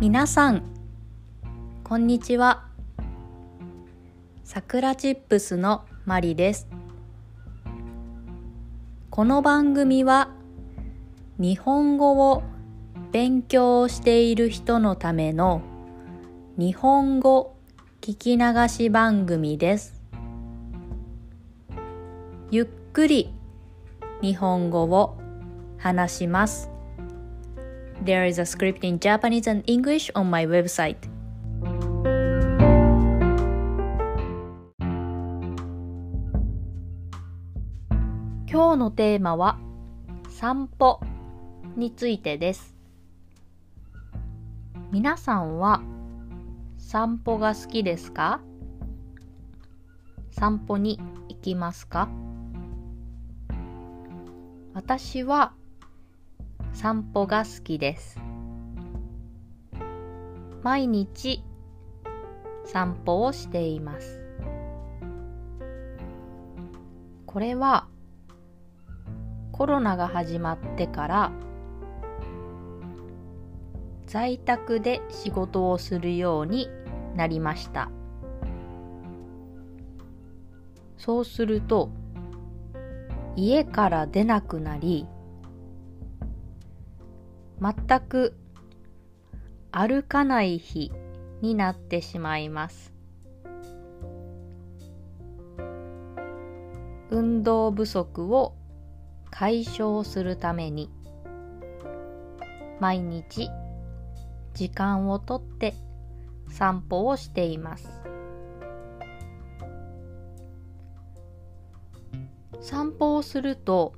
皆さんこんにちは。さくらチップスのマリです。この番組は日本語を勉強している人のための日本語聞き流し番組です。ゆっくり日本語を話します。There is a script in Japanese and English on my website. 今日のテーマは散歩についてです。皆さんは散歩が好きですか散歩に行きますか私は散歩が好きです。毎日散歩をしています。これはコロナが始まってから在宅で仕事をするようになりました。そうすると家から出なくなり全く歩かない日になってしまいます。運動不足を解消するために毎日時間をとって散歩をしています。散歩をすると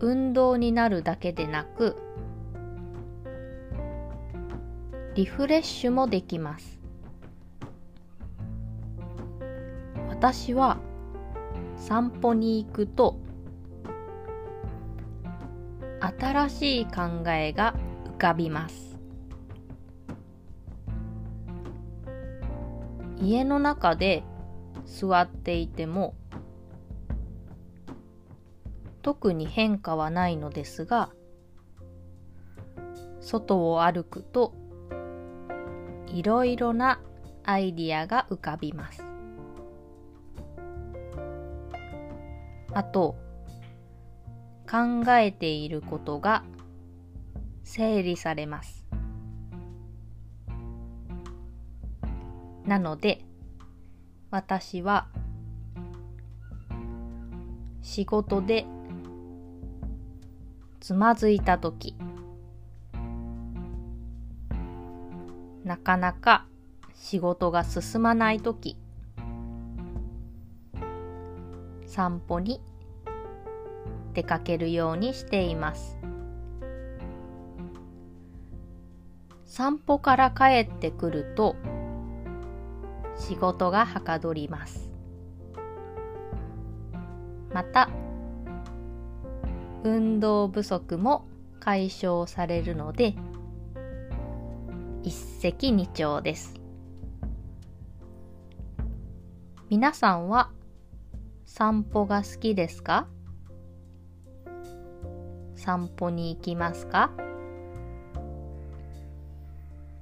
運動になるだけでなくリフレッシュもできます。私は散歩に行くと新しい考えが浮かびます。家の中で座っていても特に変化はないのですが外を歩くといろいろなアイディアが浮かびます。あと考えていることが整理されます。なので私は仕事でつまずいた時。なかなか仕事が進まない時。散歩に出かけるようにしています。散歩から帰ってくると仕事がはかどります。また運動不足も解消されるので一石二鳥です。皆さんは散歩が好きですか？散歩に行きますか？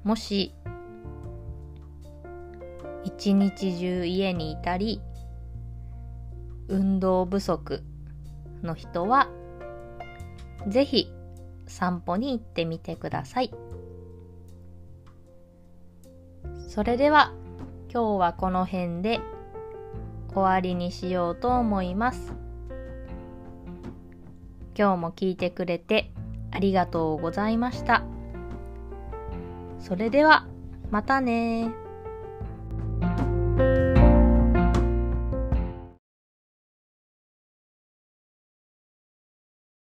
もし一日中家にいたり運動不足の人はぜひ散歩に行ってみてください。それでは今日はこの辺で終わりにしようと思います。今日も聞いてくれてありがとうございました。それではまたね